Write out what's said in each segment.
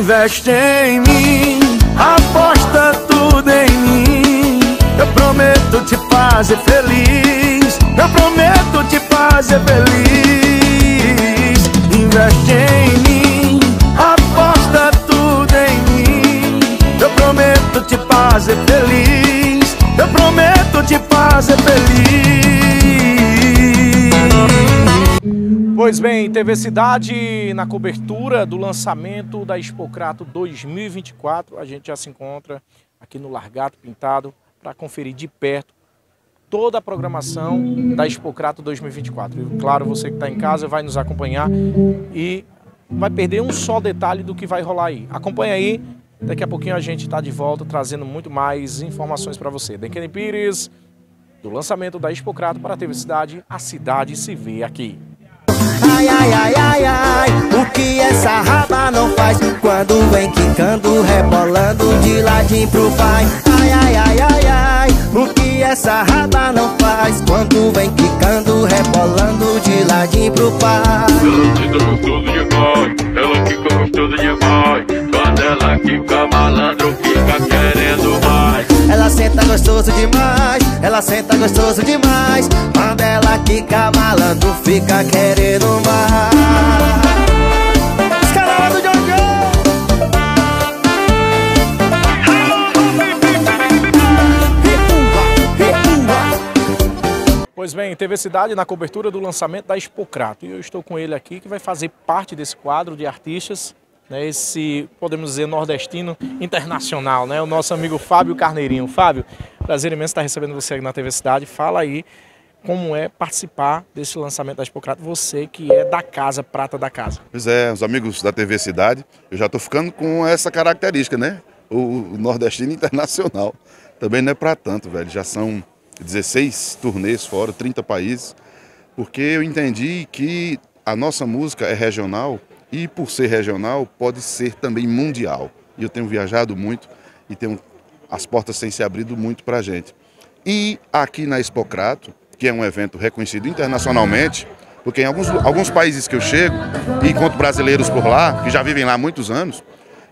Investe em mim, aposta tudo em mim. Eu prometo te fazer feliz. Eu prometo te fazer feliz. Investe em mim, aposta tudo em mim. Eu prometo te fazer feliz. Eu prometo te fazer feliz. Pois bem, TV Cidade na cobertura do lançamento da Expocrato 2024. A gente já se encontra aqui no Largato Pintado para conferir de perto toda a programação da Expocrato 2024. E, claro, você que está em casa vai nos acompanhar e vai perder um só detalhe do que vai rolar aí. Acompanha aí, daqui a pouquinho a gente está de volta trazendo muito mais informações para você. Denken Pires, do lançamento da Expocrato para a TV Cidade, a cidade se vê aqui. Ai, ai, ai, ai, ai, o que essa raba não faz? Quando vem quicando, rebolando de ladinho pro pai. Ai, ai, ai, ai, ai, o que essa raba não faz? Quando vem quicando, rebolando de ladinho pro pai. Ela fica gostoso demais, ela fica gostoso demais Quando ela fica malandro, fica querendo mais. Ela senta gostoso demais, ela senta gostoso demais. Quando ela quica malandro, fica querendo mais Pois bem, TV Cidade na cobertura do lançamento da Expocrato. E eu estou com ele aqui que vai fazer parte desse quadro de artistas, né, esse, podemos dizer, nordestino internacional, né? O nosso amigo Fábio Carneirinho. Fábio, prazer imenso estar recebendo você aqui na TV Cidade. Fala aí como é participar desse lançamento da Expocrato, você que é da casa, prata da casa. Pois é, os amigos da TV Cidade, eu já estou ficando com essa característica, né? O, o nordestino internacional. Também não é para tanto, velho. Já são 16 turnês fora, 30 países, porque eu entendi que a nossa música é regional e, por ser regional, pode ser também mundial. E eu tenho viajado muito e tenho, as portas têm se abrido muito para a gente. E aqui na Expocrato, que é um evento reconhecido internacionalmente, porque em alguns, alguns países que eu chego e encontro brasileiros por lá, que já vivem lá há muitos anos,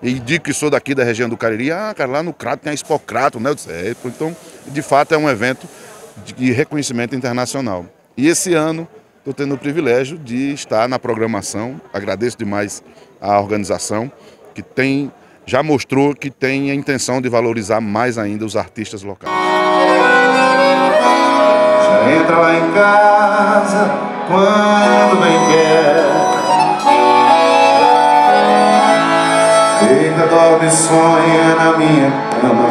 e digo que sou daqui da região do Cariri, ah, cara, lá no Crato tem a Expocrato, né? Disse, é, então, de fato, é um evento de reconhecimento internacional. E esse ano estou tendo o privilégio de estar na programação. Agradeço demais a organização, que tem, já mostrou que tem a intenção de valorizar mais ainda os artistas locais. Já entra lá em casa quando bem quer. Deita, dorme e sonha na minha cama.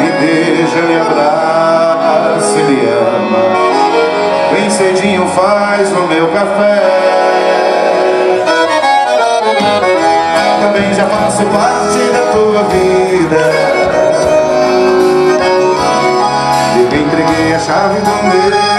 Me deixa, me abraça e me ama. Bem cedinho faz o meu café. Também já faço parte da tua vida. Eu entreguei a chave do meu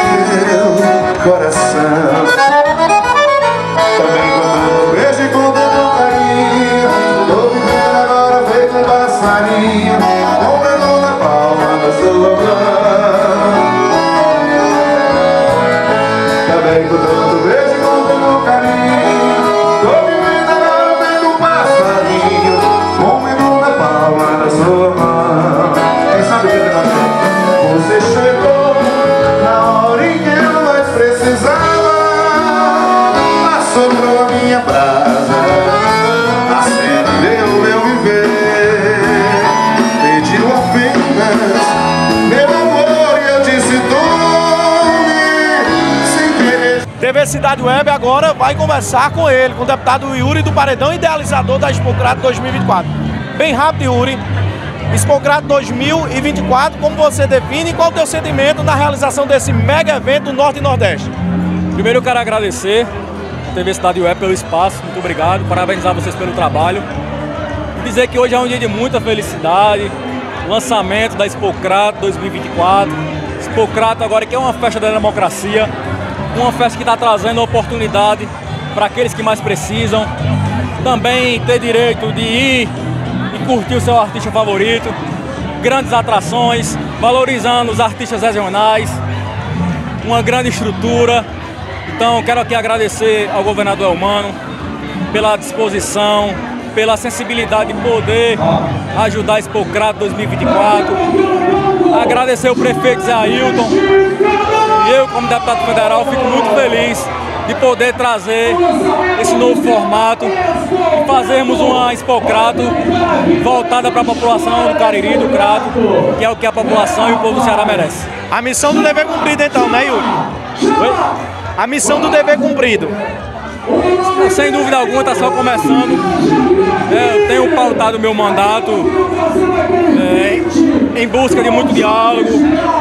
TV Cidade Web agora vai conversar com ele, com o deputado Yuri do Paredão, idealizador da Expocrato 2024. Bem rápido, Yuri. Expocrato 2024, como você define e qual o teu sentimento na realização desse mega evento do Norte e Nordeste? Primeiro eu quero agradecer a TV Cidade Web pelo espaço, muito obrigado, parabenizar vocês pelo trabalho. E dizer que hoje é um dia de muita felicidade, lançamento da Expocrato 2024. Expocrato agora que é uma festa da democracia, uma festa que está trazendo oportunidade para aqueles que mais precisam. Também ter direito de ir curtir o seu artista favorito, grandes atrações, valorizando os artistas regionais, uma grande estrutura. Então quero aqui agradecer ao governador Elmano pela disposição, pela sensibilidade de poder ajudar a Expocrato 2024. Agradecer o prefeito Zé Ailton. Eu, como deputado federal, fico muito feliz de poder trazer esse novo formato e fazermos uma Expocrato voltada para a população do Cariri, do Crato, que é o que a população e o povo do Ceará merece. A missão do dever cumprido então, né, Yuri? Oi? A missão do dever cumprido. Sem dúvida alguma, está só começando. É, eu tenho pautado o meu mandato é, em busca de muito diálogo,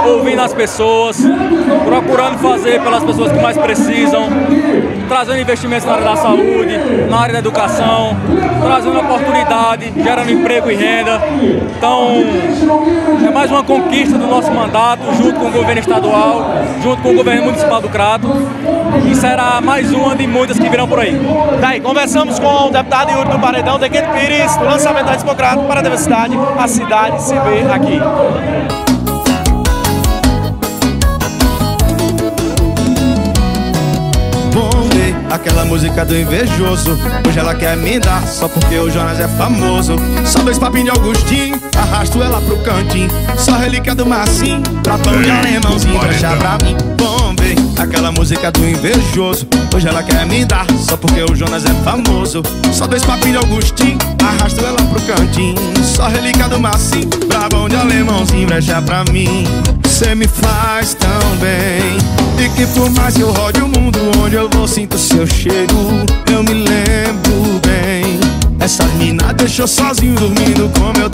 ouvindo as pessoas, procurando fazer pelas pessoas que mais precisam, trazendo investimentos na área da saúde, na área da educação, trazendo oportunidade, gerando emprego e renda. Então, mais uma conquista do nosso mandato, junto com o governo estadual, junto com o governo municipal do Crato. E será mais uma de muitas que virão por aí. Daí, conversamos com o deputado Yuri do Paredão, Dequete Pires, do lançamento da Expocrato para a diversidade, a cidade se vê aqui. Aquela música do invejoso. Hoje ela quer me dar, só porque o Jonas é famoso. Só dois papinhos de Augustinho, arrasto ela pro cantinho. Só relíquia do Marcinho, pra pão de alemãozinho, deixar pra mim. Vamos ver aquela música do invejoso. Hoje ela quer me dar, só porque o Jonas é famoso. Só dois papinhos de Augustinho, arrasto ela pro cantinho. Só relíquia do Marcinho, pra pão de alemãozinho, deixar pra mim. Cê me faz tão bem E que por mais que eu rode o mundo Onde eu vou sinto seu cheiro. Eu me lembro bem. Essa mina deixou sozinho dormindo como eu